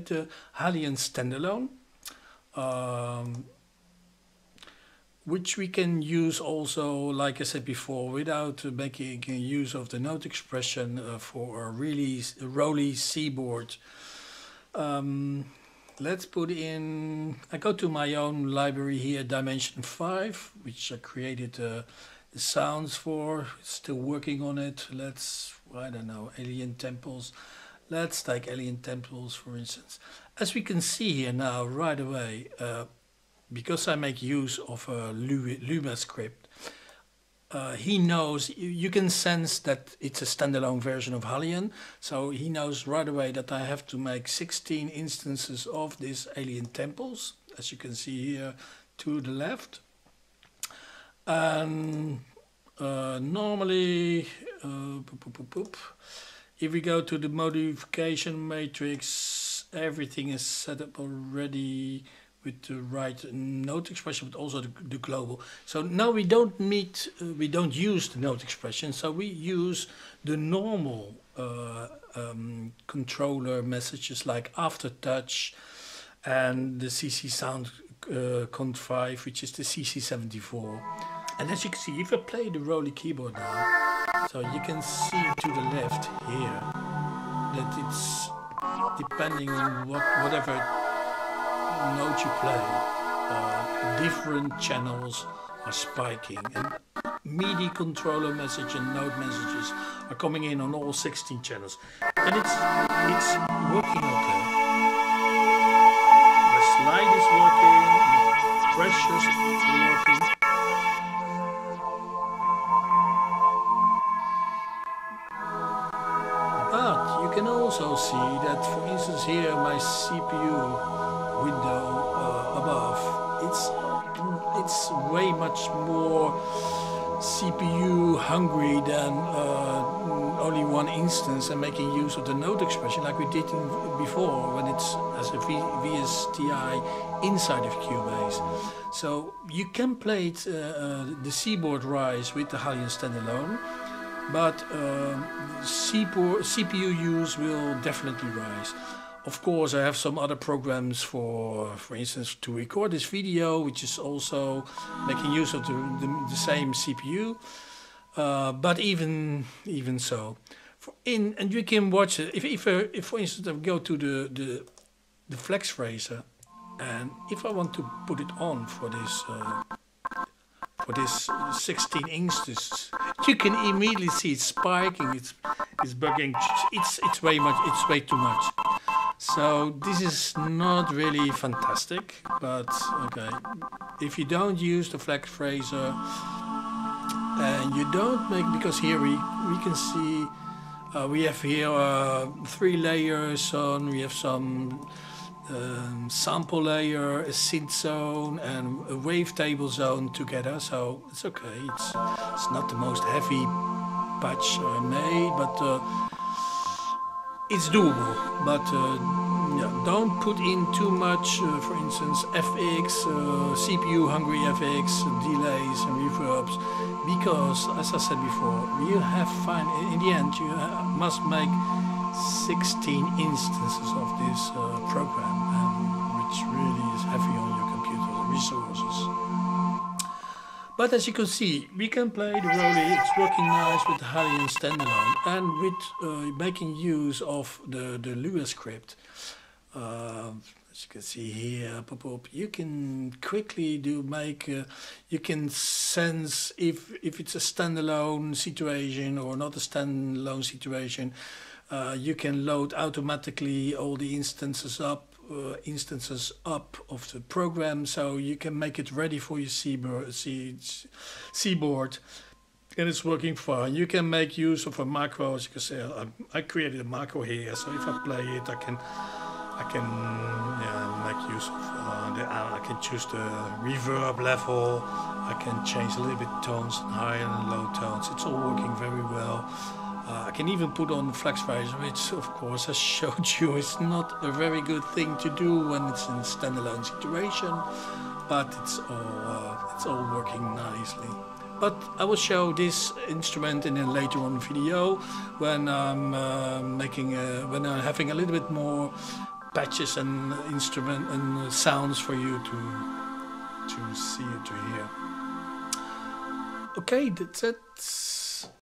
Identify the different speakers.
Speaker 1: with the Halion standalone. Um, which we can use also, like I said before, without making use of the note expression uh, for a really Roli Seaboard. Um, let's put in, I go to my own library here, Dimension 5, which I created uh, the sounds for, still working on it. Let's, I don't know, Alien Temples. Let's take Alien Temples, for instance. As we can see here now, right away, uh, because I make use of a Lua script, uh, he knows, you can sense that it's a standalone version of Halion. So he knows right away that I have to make 16 instances of these alien temples, as you can see here to the left. And uh, normally, uh, boop, boop, boop, if we go to the modification matrix, everything is set up already with the right note expression, but also the, the global. So now we don't meet, uh, we don't use the note expression, so we use the normal uh, um, controller messages like aftertouch and the CC sound uh, cont 5, which is the CC74. And as you can see, if I play the Roli keyboard now, so you can see to the left here that it's depending on what, whatever note you play, uh, different channels are spiking. And MIDI controller message and note messages are coming in on all 16 channels. And it's, it's working okay. The slide is working, the pressures are working. See that, for instance, here my CPU window uh, above, it's it's way much more CPU hungry than uh, only one instance and making use of the note expression like we did before when it's as a v, VSTI inside of Cubase. So you can play it, uh, uh, the Seaboard rise with the Halion standalone, but um, CPU use will definitely rise. Of course, I have some other programs for, for instance, to record this video, which is also making use of the, the, the same CPU. Uh, but even even so, for in and you can watch it. If if, uh, if for instance I go to the the the FlexPhraser, and if I want to put it on for this uh, for this 16 inches, you can immediately see it's spiking. It's it's bugging. It's it's way much. It's way too much. So this is not really fantastic, but okay. If you don't use the FlexPhraser and you don't make, because here we, we can see, uh, we have here uh, three layers on, we have some um, sample layer, a synth zone and a wavetable zone together, so it's okay. It's, it's not the most heavy patch I made, but uh, it's doable, but uh, yeah, don't put in too much, uh, for instance, FX, uh, CPU hungry FX, delays and reverbs, because, as I said before, you have fine, in the end, you must make 16 instances of this uh, program, which really is heavy on your computer resources. But as you can see, we can play the Roli, it's working nice with the Halion standalone and with uh, making use of the, the Lua script. Uh, as you can see here, pop up, you can quickly do make, uh, you can sense if, if it's a standalone situation or not a standalone situation. Uh, you can load automatically all the instances up uh, instances up of the program so you can make it ready for your Seaboard and it's working fine. You can make use of a macro, as you can say, I, I created a macro here, so if I play it, I can I can yeah, make use of uh, the, uh, I can choose the reverb level, I can change a little bit tones, high and low tones. It's all working very well. Can even put on the FlexPhraser, which of course I showed you is not a very good thing to do when it's in standalone situation, but it's all, uh, it's all working nicely. But I will show this instrument in a later on video when I'm uh, making a, when I'm having a little bit more patches and instrument and sounds for you to to see to hear. Okay, that's it